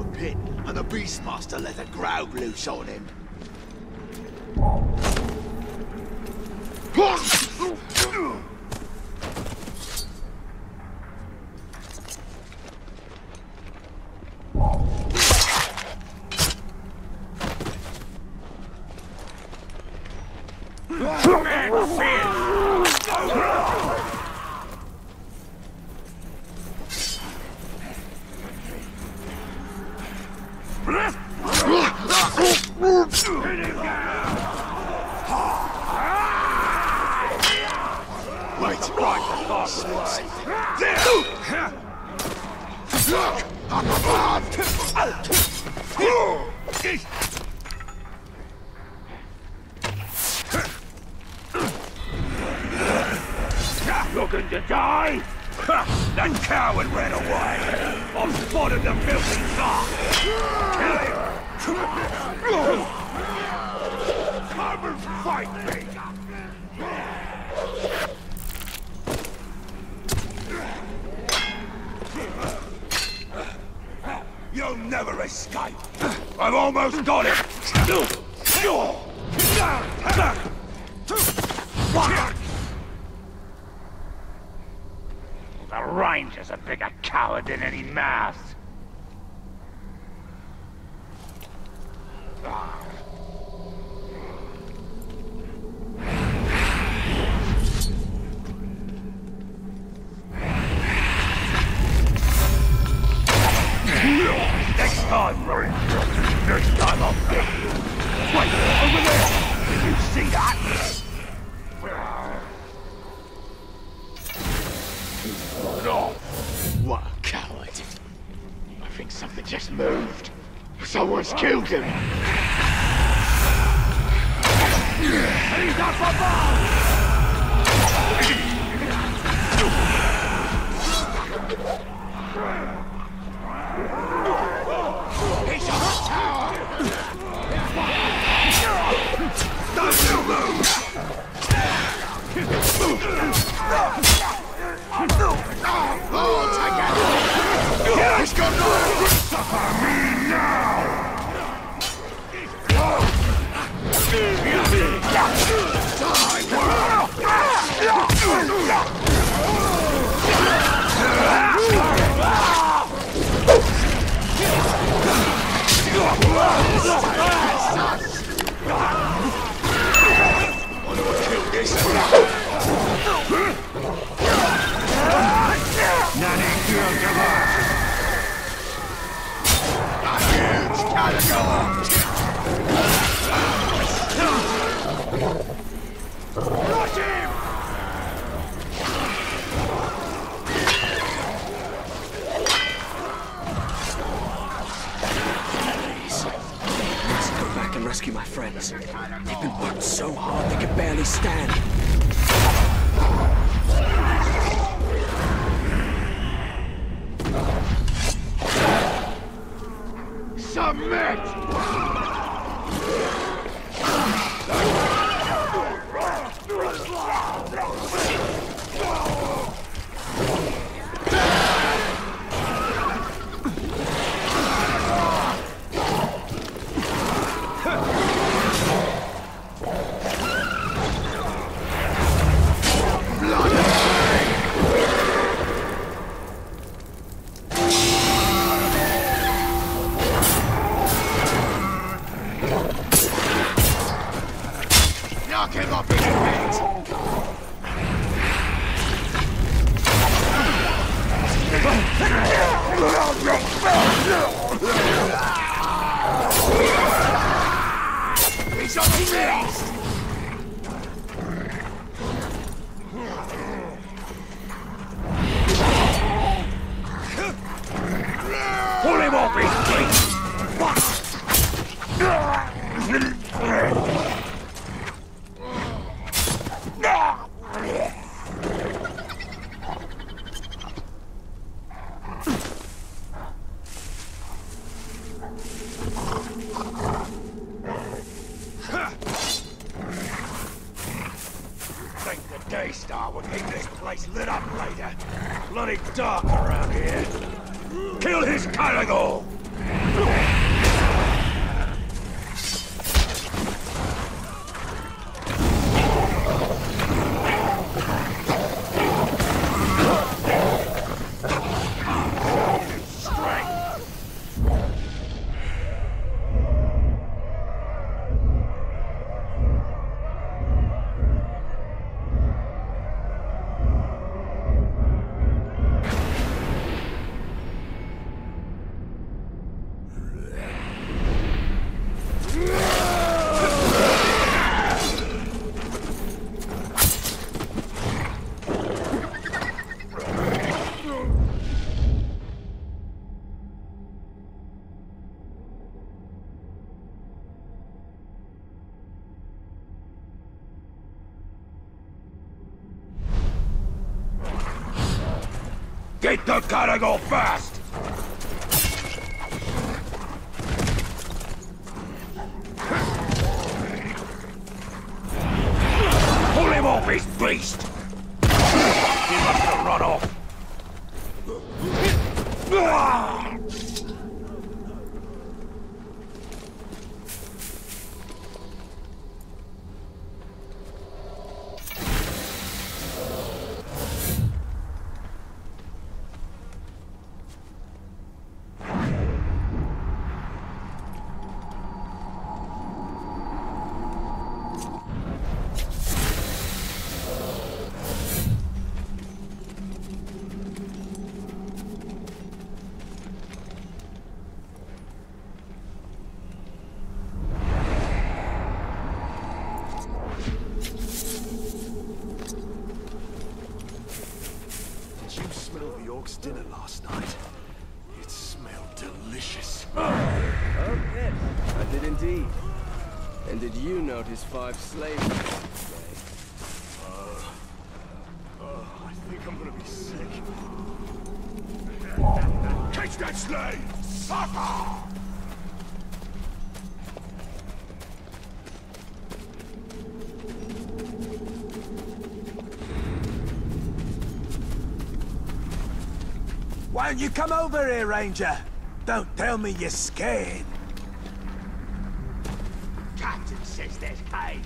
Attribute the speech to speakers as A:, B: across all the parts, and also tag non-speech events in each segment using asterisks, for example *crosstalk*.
A: a
B: pit, and the Beastmaster let a growl loose on him. Never escape! I've almost got him! The Ranger's a bigger coward than any mouse.
C: Must go back and rescue my friends. They've been worked so hard they can barely stand.
A: Submit!
B: Lit up later. Bloody dark around here. Kill his Caligo!
A: Get the gotta go fast! Pull him off his beast! He must have run off.
D: Why don't you come over here, Ranger? Don't tell me you're scared.
B: Captain says there's hay.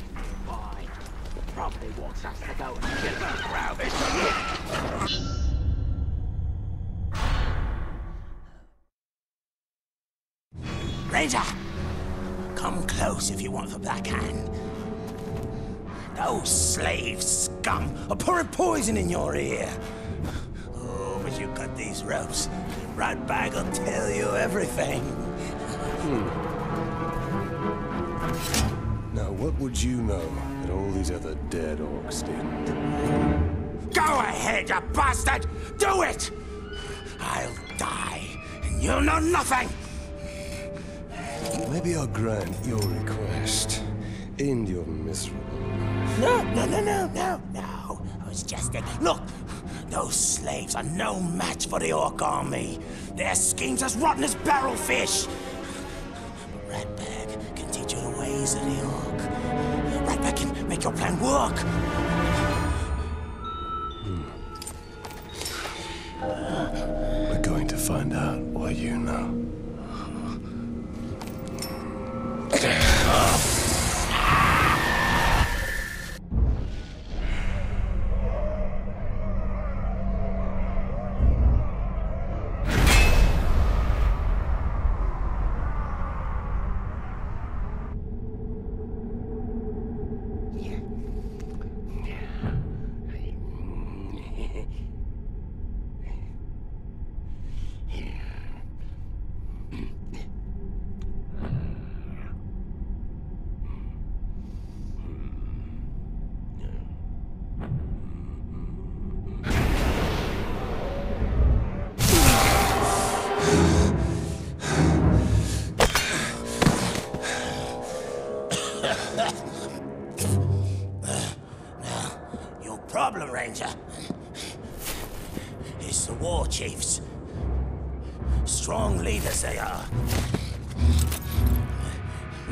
B: Wants us to go and kill him. Rabbit.
E: Ranger! Come close if you want the black hand. Those slave scum are pouring poison in your ear. Oh, but you cut these ropes. Ratbag will tell you everything. Hmm.
F: Now, what would you know all these other dead orcs did?
E: Go ahead, you bastard! Do it! I'll die, and you'll know nothing!
F: Maybe I'll grant your request. End your miserable.
E: No, no, no, no, no, no. I was just a... Look, those slaves are no match for the Orc army. Their schemes as rotten as barrelfish. But Ratbag can teach you the ways of the Orc. Make your plan work. Hmm.
F: We're going to find out what you know.
E: Strong leaders they are.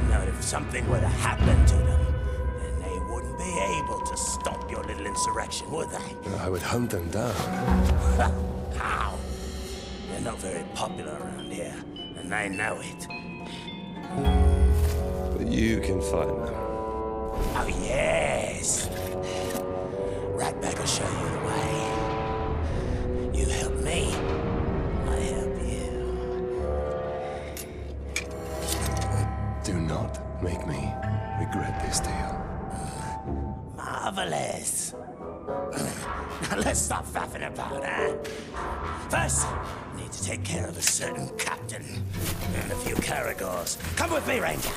E: Now, if something were to happen to them, then they wouldn't be able to stop your little insurrection, would they?
F: I would hunt them down. *laughs*
E: How? They're not very popular around here, and they know it.
F: But you can find them.
E: Oh, yes. Stop faffing about, eh? First, I need to take care of a certain captain and a few caragors. Come with me, Ranger.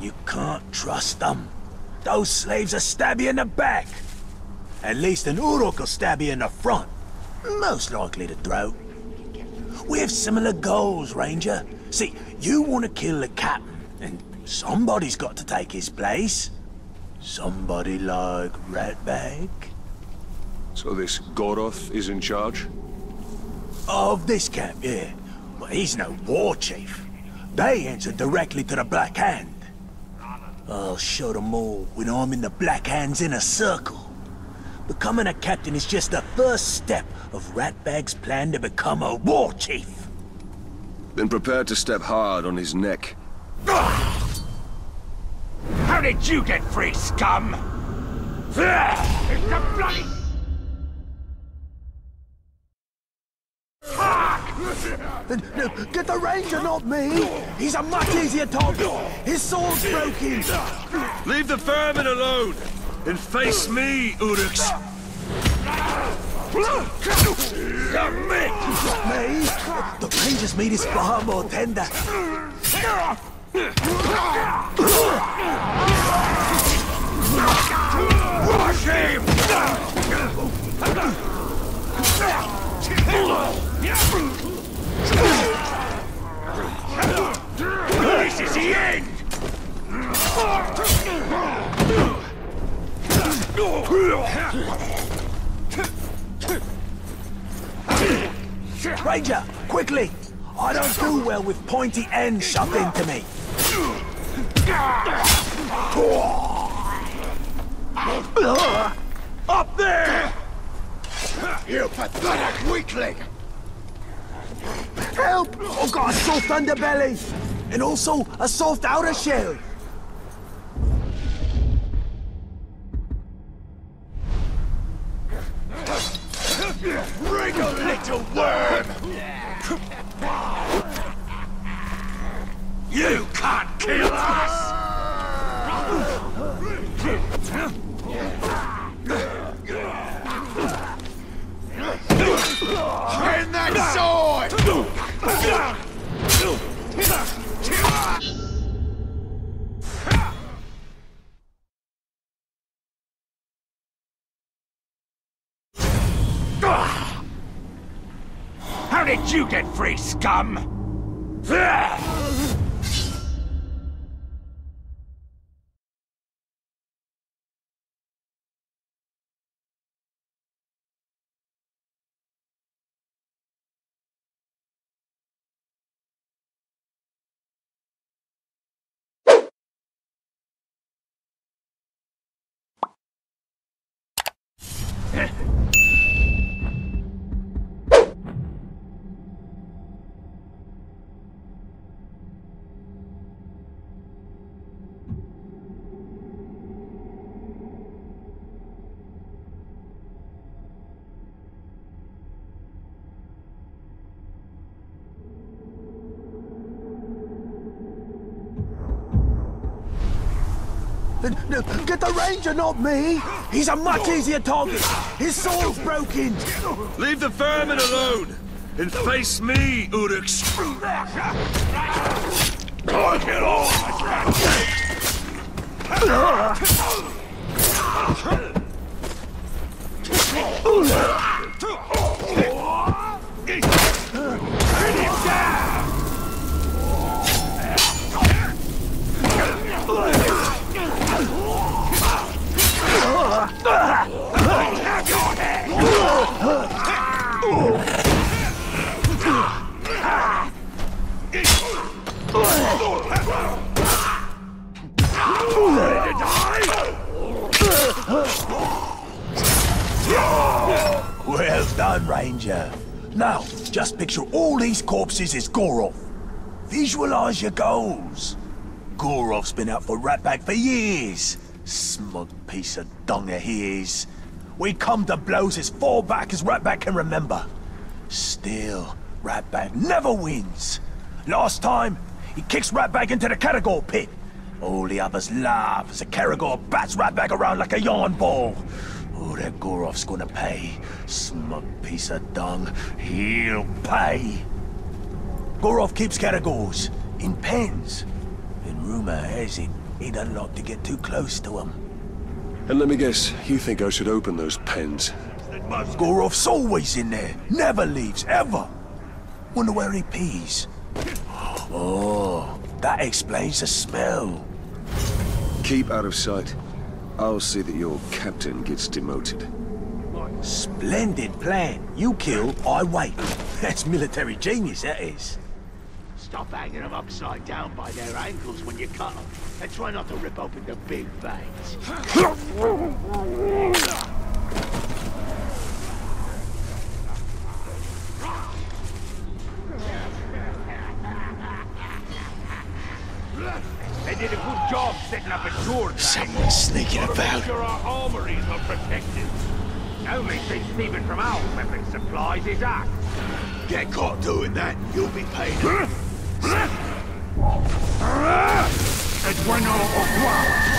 D: You can't trust them. Those slaves will stab you in the back. At least an Uruk will stab you in the front. Most likely the throat. We have similar goals, Ranger. See, you want to kill the captain, and Somebody's got to take his place. Somebody like Ratbag?
A: So this Goroth is in charge?
D: Of this camp, yeah. But he's no war chief. They answer directly to the Black Hand. I'll show them all when I'm in the Black Hand's inner circle. Becoming a captain is just the first step of Ratbag's plan to become a war chief.
A: Been prepared to step hard on his neck.
B: How did you get free, scum? It's the bloody...
D: No, get the ranger, not me! He's a much easier target! His sword's broken!
A: Leave the vermin alone! And face me, Uruks!
D: Me? The ranger's made his far more tender.
A: Wash him!
B: This is the end!
D: Ranger, quickly! I don't do well with pointy ends shoved into me.
A: Up there! You pathetic weakling!
D: Help! Oh I've got a soft underbelly! And also a soft outer shell!
A: Bring a little worm!
B: You can't kill us! Scum?
D: Get the ranger, not me! He's a much easier target! His sword's broken!
A: Leave the vermin alone! And face me, Uruks! Look it all!
D: Well done, Ranger. Now, just picture all these corpses as Gorov. Visualize your goals. Gorov's been out for Ratbag for years. Smug piece of dung he is. We come to blows as far back as Ratbag can remember. Still, Ratbag never wins. Last time, he kicks Ratbag into the Caragor pit. All the others laugh as the Caragor bats Ratbag around like a yarn ball. Oh, that Gorov's gonna pay. Smug piece of dung. He'll pay. Gorov keeps Caragors in pens. And rumor has it he doesn't like to get too close to them.
A: And let me guess, you think I should open those pens?
D: Gorov's always in there. Never leaves, ever. Wonder where he pees. Oh, that explains the smell.
F: Keep out of sight. I'll see that your captain gets demoted.
D: Splendid plan. You kill, I wait. *laughs* That's military genius, that is.
B: Stop hanging them upside down by their ankles when you cut them. And try not to rip open the big veins. They did a good job setting up a door.
D: Someone's sneaking about.
B: Sure our armories are protected. Only thing from our weapon supplies is us.
A: Get caught doing that, you'll be paid. *laughs*
B: bueno au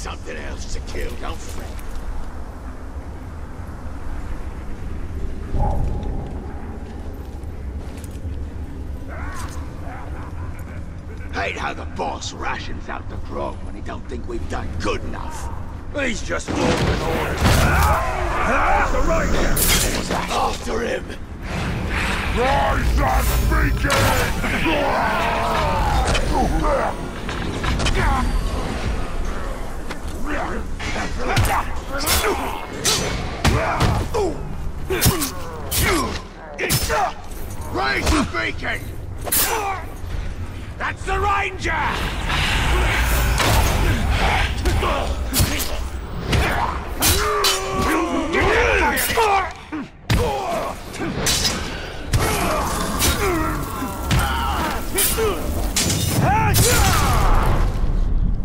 A: something else to kill, don't fret. Hate how the boss rations out the grog when he don't think we've done good enough.
B: He's just following orders. That's the right
A: After him!
B: Rise and begin! That's the ranger!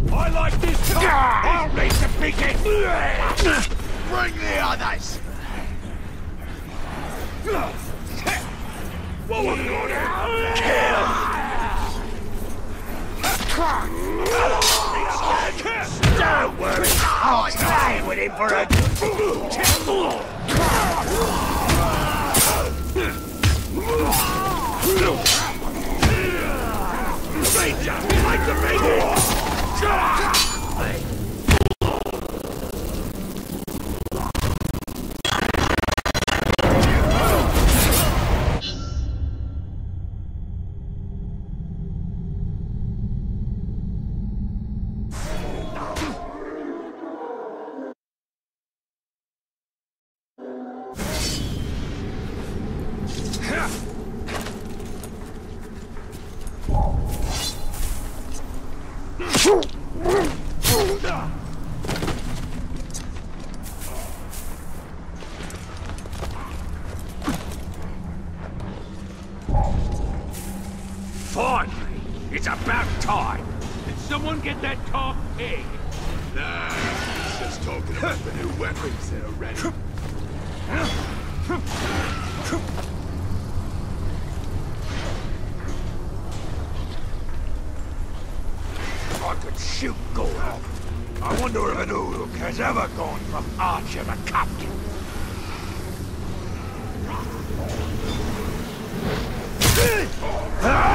B: I like this the beacon!
A: Bring the others!
B: What was going on? Don't worry, I'll stay with him for a... Ranger, like the ranger! Top pig?
A: Nah, he's just talking about the new weapons that are ready.
B: I could shoot Gorok. I wonder if an Uruk has ever gone from archer to captain. *laughs*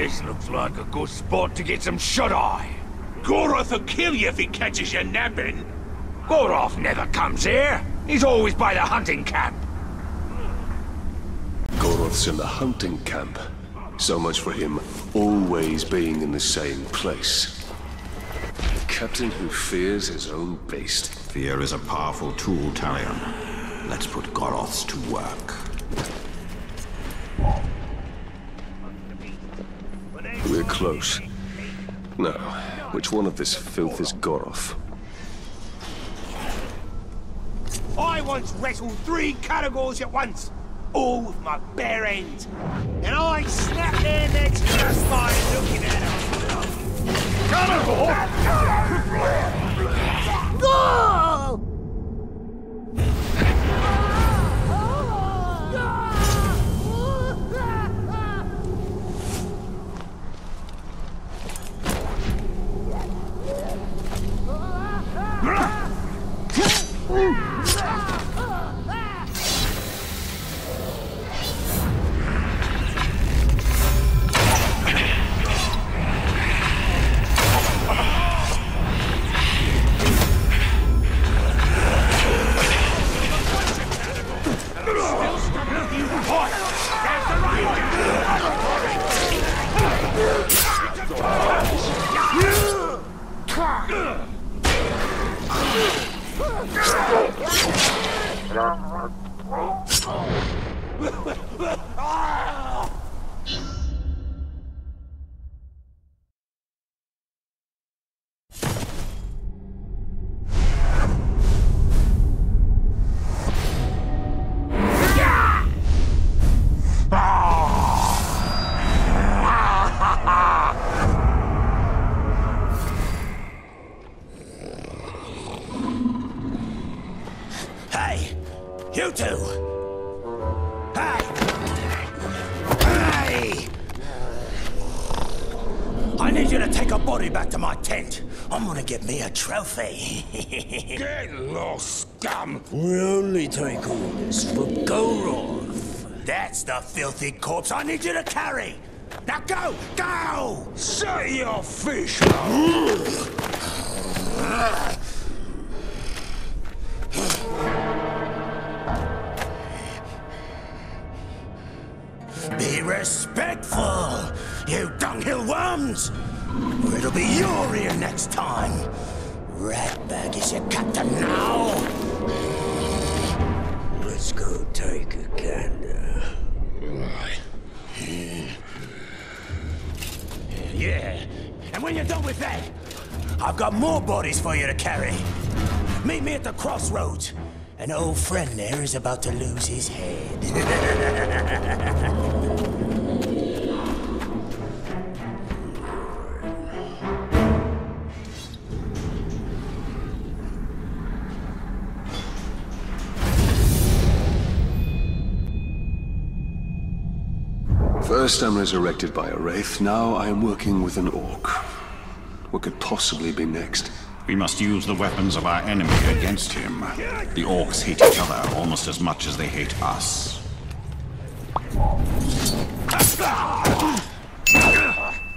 B: This looks like a good spot to get some shut-eye. Goroth will kill you if he catches you napping. Goroth never comes here. He's always by the hunting camp.
F: Goroth's in the hunting camp. So much for him always being in the same place. A captain who fears his own beast.
G: Fear is a powerful tool, Talion. Let's put Goroths to work.
F: We're close. Now, which one of this filth is Goroth?
B: I once wrestled three Caragors at once, all with my bare hands. And I snapped their necks just by looking at them. Caragor! *laughs*
E: trophy. *laughs*
B: Get lost, scum!
E: we only take orders for Goroth. That's the filthy corpse I need you to carry. Now go, go!
B: Say your fish! *laughs*
E: and when you're done with that, I've got more bodies for you to carry. Meet me at the crossroads. An old friend there is about to lose his head.
F: First I'm resurrected by a wraith, now I am working with an orc. What could possibly be next?
G: We must use the weapons of our enemy against him. The orcs hate each other almost as much as they hate us.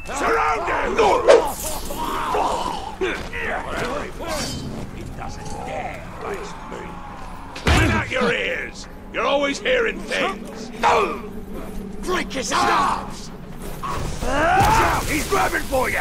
B: Surround him! He doesn't dare face me. Clean out your ears! You're always hearing things! Break his arms! Watch out! He's grabbing for you!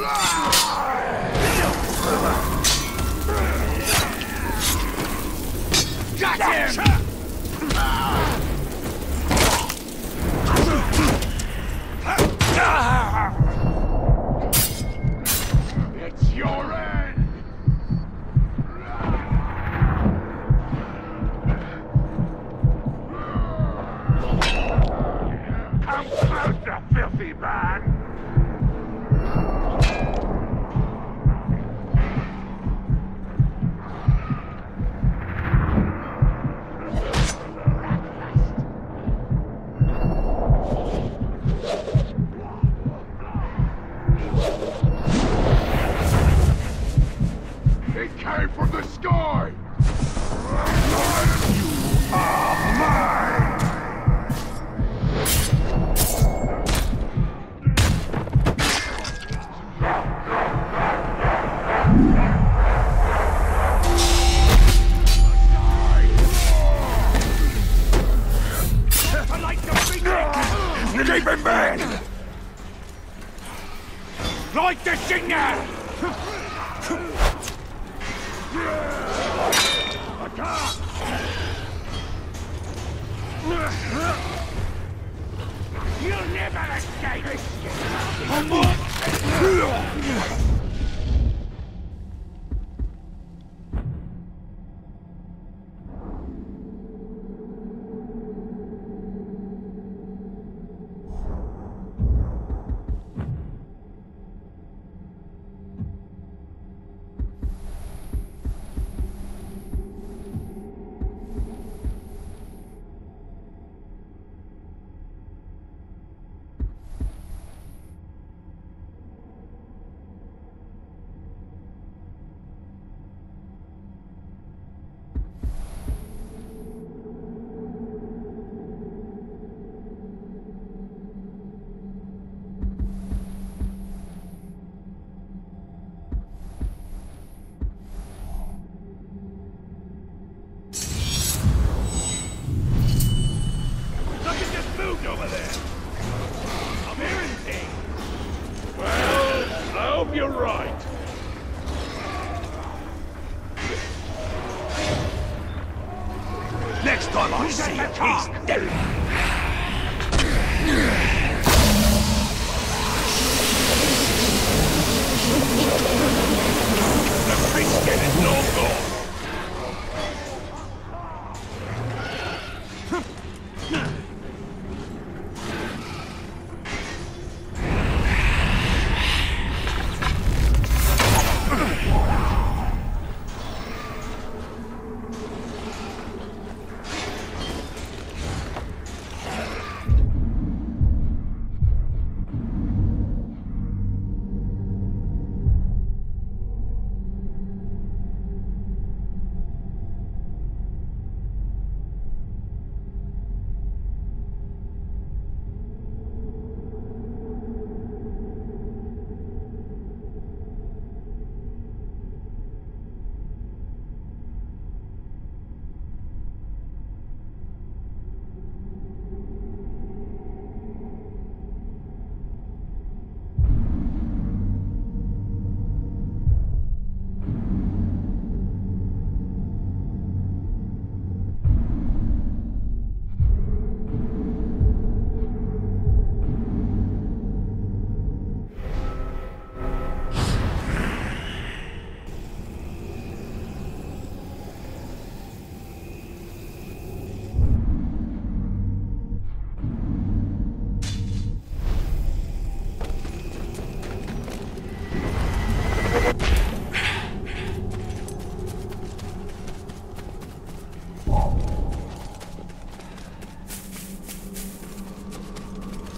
B: Got him! It's teeth.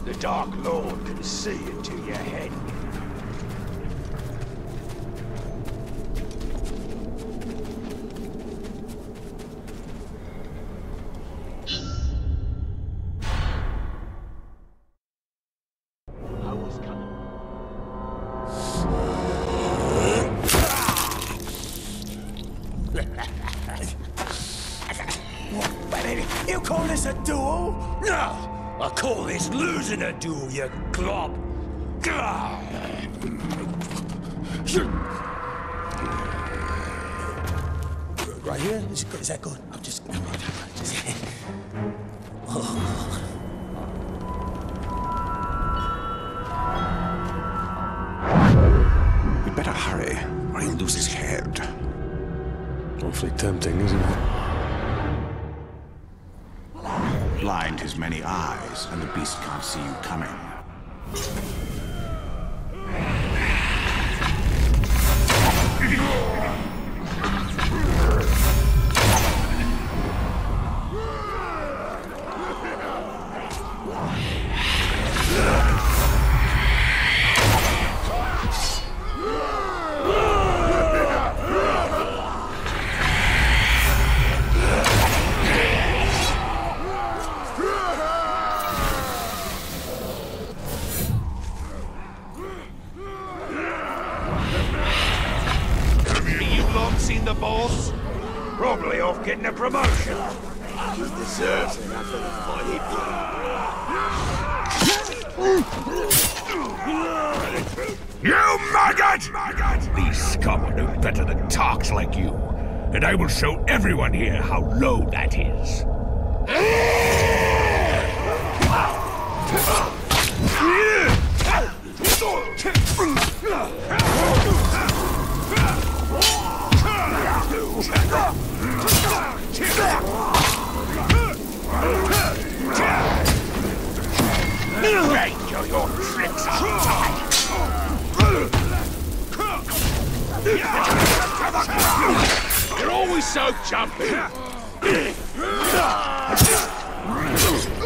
E: Losing
B: so jumpy. *laughs*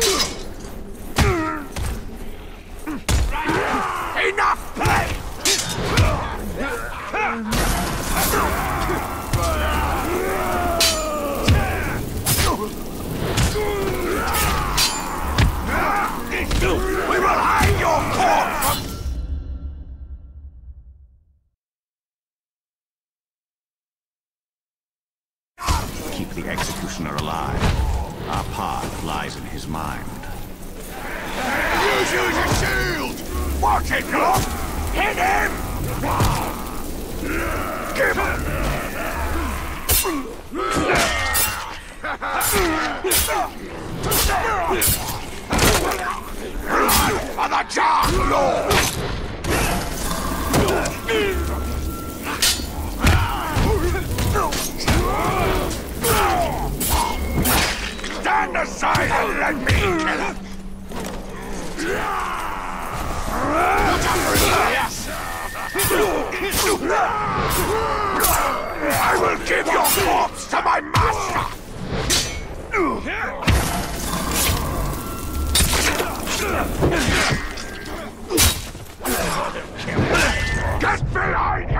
B: I will give your corpse to my master! Get behind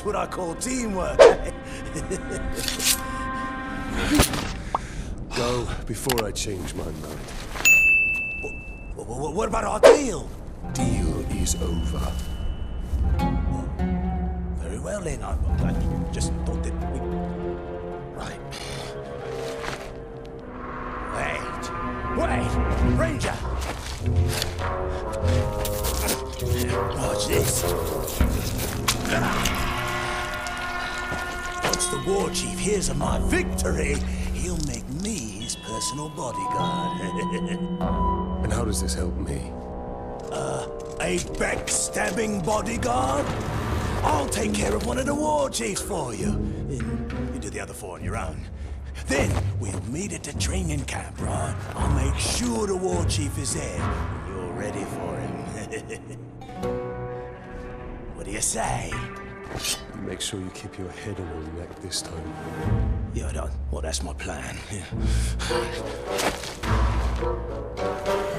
E: that's what I call teamwork. *laughs*
F: Go before I change my mind.
E: Wh- wh- what about our deal?
F: Deal is over.
E: Very well then, I, I just thought of my victory, he'll make me his personal bodyguard. *laughs*
F: And how does this help me?
E: Uh, a backstabbing bodyguard? I'll take care of one of the war chiefs for you. And you do the other four on your own. Then we'll meet at the training camp, right? I'll make sure the war chief is there. You're ready for him. *laughs* what do you say?
F: Make sure you keep your head on your neck this time.
E: Yeah, I don't. Well, that's my plan. Yeah. *sighs* *sighs* *sighs*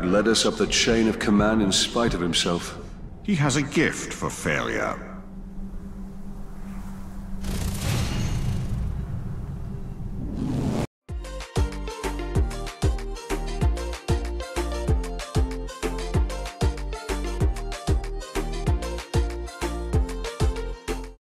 H: Led us up the chain of command in spite of himself.
G: He has a gift for failure.